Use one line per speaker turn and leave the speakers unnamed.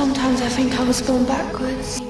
Sometimes I think I was born backwards.